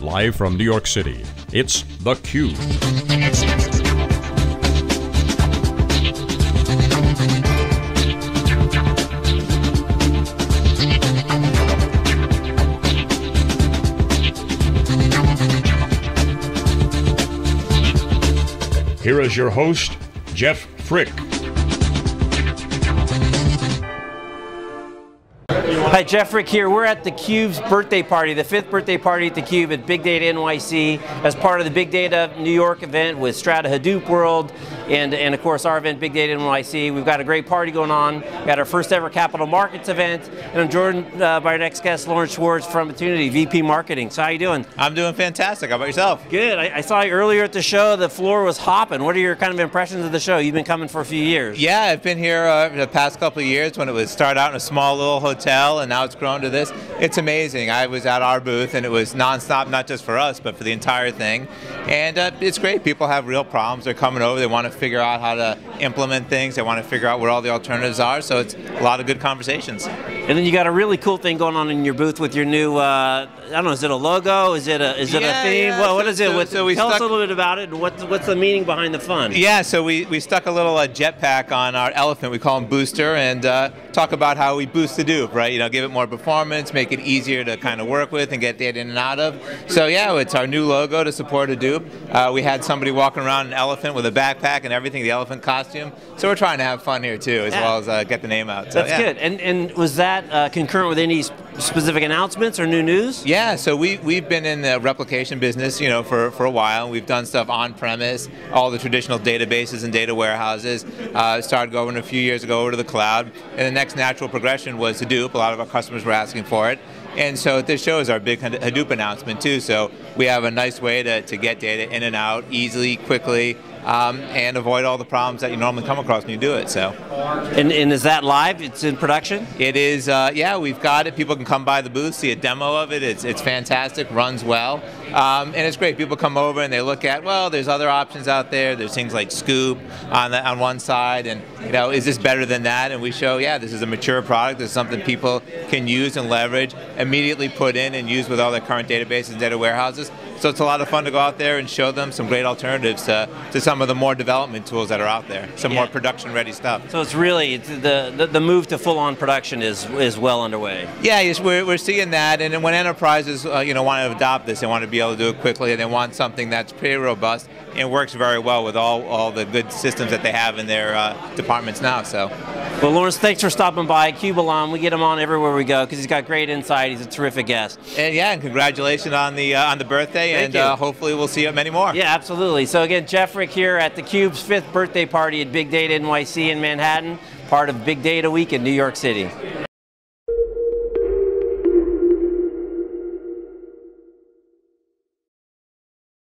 Live from New York City, it's the theCUBE. Here is your host, Jeff Frick. Hi, Jeff Frick here. We're at the Cube's birthday party, the fifth birthday party at the Cube at Big Data NYC as part of the Big Data New York event with Strata Hadoop World and, and of course our event, Big Data NYC. We've got a great party going on. We got our first ever capital markets event and I'm joined uh, by our next guest, Lawrence Schwartz from Attunity, VP Marketing. So how are you doing? I'm doing fantastic. How about yourself? Good. I, I saw you earlier at the show. The floor was hopping. What are your kind of impressions of the show? You've been coming for a few years. Yeah, I've been here uh, the past couple of years when it was started out in a small little hotel and now it's grown to this. It's amazing. I was at our booth and it was nonstop, not just for us, but for the entire thing. And uh, it's great. People have real problems. They're coming over. They want to figure out how to implement things. They want to figure out what all the alternatives are. So it's a lot of good conversations. And then you got a really cool thing going on in your booth with your new, uh, I don't know, is it a logo? Is it a, is it Yeah, a theme? yeah. Well, what is it? so- What- so we tell us a little bit about it and what's, what's the meaning behind the fun? Yeah, so we, we stuck a little uh, jetpack on our elephant. We call him Booster, and uh, talk about how we boost Hadoop, right? You know, give it more performance, make it easier to kind of work with and get data in and out of. So yeah, it's our new logo to support Hadoop. Uh, we had somebody walking around an elephant with a backpack and everything, the elephant costume. So we're trying to have fun here too, as Yeah. well as uh, get the name out. So, That's yeah. good. And, and was that uh, concurrent with any specific announcements or new news? Yeah, so we, we've been in the replication business, you know, for, for a while. We've done stuff on-premise, all the traditional databases and data warehouses. Uh, started going a few years ago over to the cloud. And the next natural progression was Hadoop. A lot of our customers were asking for it. And so this show is our big Hadoop announcement too. So we have a nice way to, to get data in and out easily, quickly, um, and avoid all the problems that you normally come across when you do it. So And, and is that live? It's in production? it is, uh, yeah, we've got it. People can come by the booth, see a demo of it. It's, it's fantastic, runs well, um, and it's great. People come over and they look at, well, there's other options out there. There's things like Sqoop on the, on one side, and you know, is this better than that? And we show, yeah, this is a mature product. This is something people can use and leverage, immediately put in and use with all their current databases and data warehouses. So it's a lot of fun to go out there and show them some great alternatives to, to some of the more development tools that are out there, some Yeah. more production-ready stuff. So it's really, the, the, the move to full-on production is, is well underway. Yeah, yes, we're, we're seeing that, and when enterprises uh, you know want to adopt this, they want to be able to do it quickly, and they want something that's pretty robust and works very well with all, all the good systems that they have in their uh, departments now. So, Well, Lawrence, thanks for stopping by. Cube Alum, we get him on everywhere we go because he's got great insight. He's a terrific guest. and yeah, and congratulations on the uh, on the birthday, Thank and uh, hopefully we'll see you at many more. Yeah, absolutely. So again, Jeff Frick here at the Cube's fifth birthday party at Big Data NYC in Manhattan, part of Big Data Week in New York City.